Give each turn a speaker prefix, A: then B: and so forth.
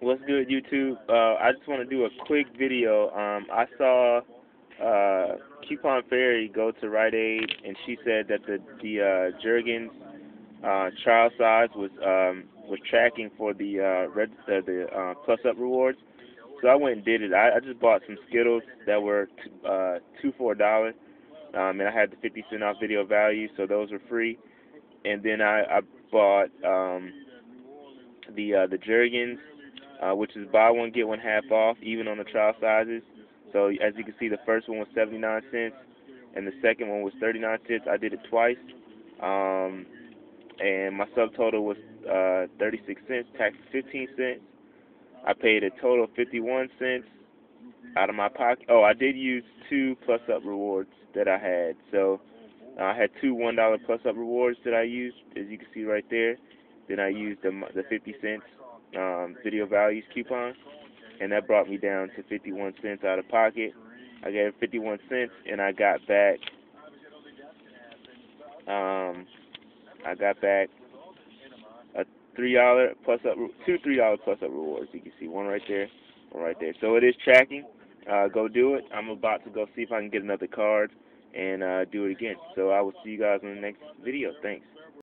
A: What's good, YouTube? Uh, I just want to do a quick video. Um, I saw uh, Coupon Fairy go to Rite Aid, and she said that the the uh, Jergens uh, trial size was um, was tracking for the uh, red uh, the uh, plus up rewards. So I went and did it. I, I just bought some Skittles that were t- uh, two for a dollar, um, and I had the 50 cent off video value, so those were free. And then I, I bought um, the uh, the Jergens uh, which is buy one get one half off, even on the trial sizes. So as you can see, the first one was 79 cents, and the second one was 39 cents. I did it twice, um, and my subtotal was uh, 36 cents, tax 15 cents. I paid a total of 51 cents out of my pocket. Oh, I did use two plus up rewards that I had. So I had two one dollar plus up rewards that I used, as you can see right there. Then I used the the 50 cents um, video values coupon, and that brought me down to 51 cents out of pocket. I gave 51 cents, and I got back. Um, I got back a three dollar plus up, two three dollar plus up rewards. You can see one right there, one right there. So it is tracking. Uh, go do it. I'm about to go see if I can get another card and uh, do it again. So I will see you guys in the next video. Thanks.